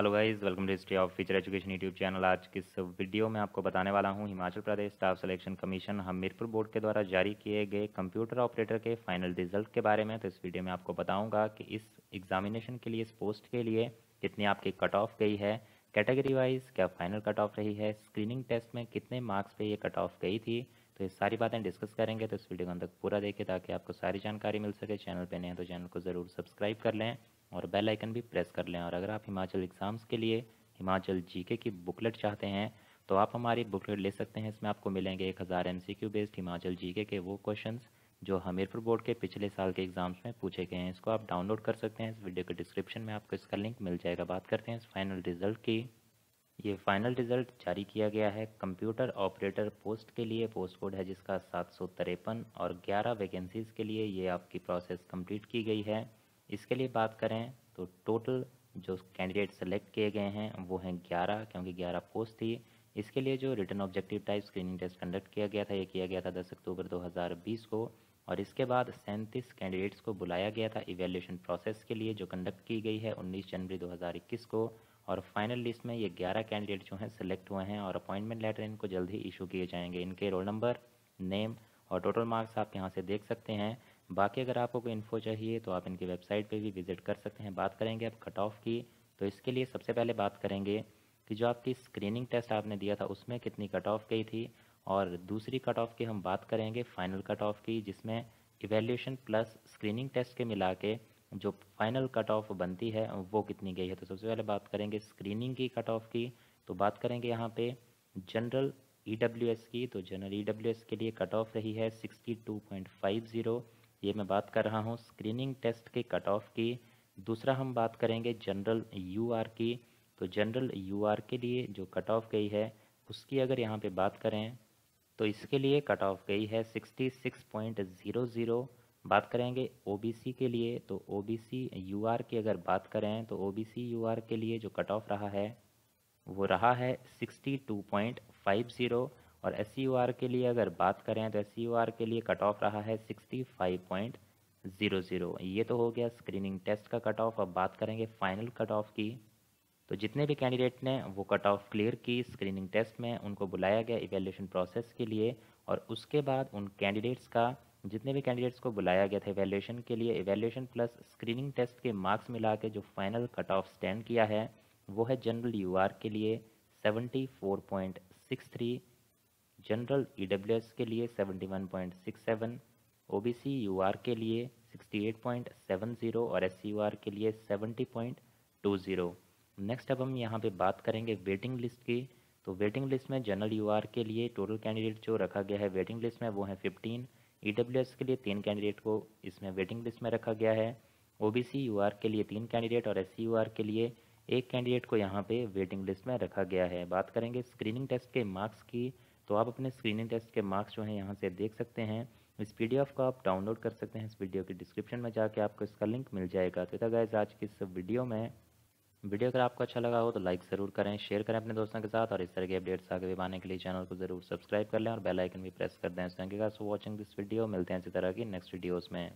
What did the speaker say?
Hello guys welcome to history of feature education YouTube channel आज की इस video में आपको बताने वाला हूँ Himachal Pradesh staff selection commission Hamirpur board के द्वारा जारी किए गए कंप्यूटर ऑपरेटर के फाइनल रिज़ल्ट के बारे में। तो इस वीडियो में आपको बताऊँगा कि इस एग्जामिनेशन के लिए, इस पोस्ट के लिए कितनी आपकी कट ऑफ़ गई है कैटेगरी वाइज क्या फाइनल कट ऑफ़ रही है स्क्रीनिंग टेस्ट में कितने मार्क्स पे ये कट ऑफ़ गई थी। तो ये सारी बातें डिस्कस करेंगे तो इस वीडियो को अंदर पूरा देखें ताकि आपको सारी जानकारी मिल सके। चैनल पर नहीं है तो चैनल को ज़रूर सब्सक्राइब कर लें। और बेल आइकन भी प्रेस कर लें। और अगर आप हिमाचल एग्ज़ाम्स के लिए हिमाचल जीके की बुकलेट चाहते हैं तो आप हमारी बुकलेट ले सकते हैं। इसमें आपको मिलेंगे एक हज़ार एम बेस्ड हिमाचल जीके के वो क्वेश्चन जो हमीरपुर बोर्ड के पिछले साल के एग्ज़ाम्स में पूछे गए हैं। इसको आप डाउनलोड कर सकते हैं। इस वीडियो के डिस्क्रिप्शन में आपको इसका लिंक मिल जाएगा। बात करते हैं इस फाइनल रिज़ल्ट की। ये फाइनल रिज़ल्ट जारी किया गया है कंप्यूटर ऑपरेटर पोस्ट के लिए। पोस्ट कोड है जिसका सात सौ तिरपन और 11 वैकेंसीज़ के लिए ये आपकी प्रोसेस कंप्लीट की गई है। इसके लिए बात करें तो टोटल जो कैंडिडेट सेलेक्ट किए गए हैं, वो हैं 11 क्योंकि 11 पोस्ट थी। इसके लिए जो written objective type screening test conduct किया गया था, ये किया गया था 10 अक्टूबर 2020 को, और इसके बाद सैंतीस कैंडिडेट्स को बुलाया गया था इवेल्यूशन प्रोसेस के लिए, जो कंडक्ट की गई है 19 जनवरी 2021 को। और फाइनल लिस्ट में ये 11 कैंडिडेट जो हैं सिलेक्ट हुए हैं, और अपॉइंटमेंट लेटर इनको जल्द ही इशू किए जाएँगे। इनके रोल नंबर नेम और टोटल मार्क्स आप यहाँ से देख सकते हैं। बाकी अगर आपको कोई इन्फो चाहिए तो आप इनकी वेबसाइट पे भी विज़िट कर सकते हैं। बात करेंगे अब कट ऑफ़ की तो इसके लिए सबसे पहले बात करेंगे कि जो आपकी स्क्रीनिंग टेस्ट आपने दिया था, उसमें कितनी कट ऑफ़ गई थी? और दूसरी कट ऑफ़ की हम बात करेंगे फाइनल कट ऑफ़ की, जिसमें इवेल्यूशन प्लस स्क्रीनिंग टेस्ट के मिला के जो फाइनल कट ऑफ़ बनती है, वो कितनी गई है? तो सबसे पहले बात करेंगे स्क्रीनिंग की कट ऑफ़ की। तो बात करेंगे यहाँ पे जनरल ईडब्ल्यूएस की। तो जनरल ईडब्ल्यूएस के लिए कट ऑफ़ रही है सिक्सटी ये मैं बात कर रहा हूँ स्क्रीनिंग टेस्ट के कट ऑफ़ की। दूसरा हम बात करेंगे जनरल यू आर की। तो जनरल यू आर के लिए जो कट ऑफ़ गई है, उसकी अगर यहाँ पे बात करें तो इसके लिए कट ऑफ़ गई है 66.00 बात करेंगे ओबीसी के लिए तो ओबीसी यूआर की अगर बात करें तो ओबीसी यूआर के लिए जो कट ऑफ़ रहा है, वो रहा है 62.50 और एस के लिए अगर बात करें तो एस के लिए कट ऑफ़ रहा है sixty five point zero zero ये तो हो गया स्क्रीनिंग टेस्ट का कट ऑफ़ अब बात करेंगे फाइनल कट ऑफ़ की. तो जितने भी कैंडिडेट ने वो कट ऑफ़ क्लियर की स्क्रीनिंग टेस्ट में, उनको बुलाया गया इवेल्यूशन प्रोसेस के लिए और उसके बाद उन कैंडिडेट्स का, जितने भी कैंडिडेट्स को बुलाया गया था इवेल्यूशन के लिए इवेल्यूशन प्लस स्क्रीनिंग टेस्ट के मार्क्स मिला के जो फाइनल कट ऑफ़ स्टैंड किया है, वो है जनरल यूआर के लिए seventy four point six three general EWS के लिए 71.67, ओबीसी यूआर के लिए 68.70 और एस के लिए 70.20। नेक्स्ट अब हम यहाँ पे बात करेंगे वेटिंग लिस्ट की। तो वेटिंग लिस्ट में जनरल यूआर के लिए टोटल कैंडिडेट जो रखा गया है वेटिंग लिस्ट में वो है 15 ई के लिए तीन कैंडिडेट को इसमें वेटिंग लिस्ट में रखा गया है। ओबीसी यूआर के लिए तीन कैंडिडेट और एस के लिए एक कैंडिडेट को यहाँ पे वेटिंग लिस्ट में रखा गया है। बात करेंगे स्क्रीनिंग टेस्ट के मार्क्स की। तो आप अपने स्क्रीनिंग टेस्ट के मार्क्स जो हैं यहाँ से देख सकते हैं। इस पीडीएफ को आप डाउनलोड कर सकते हैं। इस वीडियो की डिस्क्रिप्शन में जाके आपको इसका लिंक मिल जाएगा। तो गाइज़ आज की इस वीडियो में वीडियो अगर आपको अच्छा लगा हो तो लाइक ज़रूर करें शेयर करें अपने दोस्तों के साथ और इस तरह के अपडेट्स आगे भी पाने के लिए चैनल को ज़रूर सब्सक्राइब कर लें और बेल आइकन भी प्रेस कर दें। Thank you guys for watching this video मिलते हैं इसी तरह की नेक्स्ट वीडियोस में।